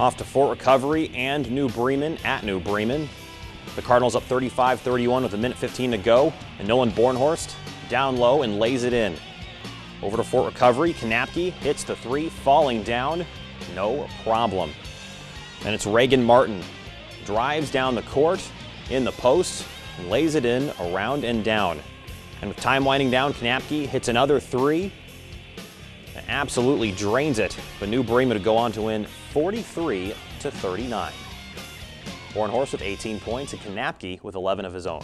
Off to Fort Recovery and New Bremen at New Bremen. The Cardinals up 35-31 with a minute 15 to go, and Nolan Bornhorst down low and lays it in. Over to Fort Recovery, Knapke hits the three, falling down, no problem. And it's Reagan Martin. Drives down the court, in the post, and lays it in around and down. And with time winding down, Knapke hits another three, absolutely drains it. But New Bremen to go on to win 43 to 39. Bornhorst with 18 points and Knapke with 11 of his own.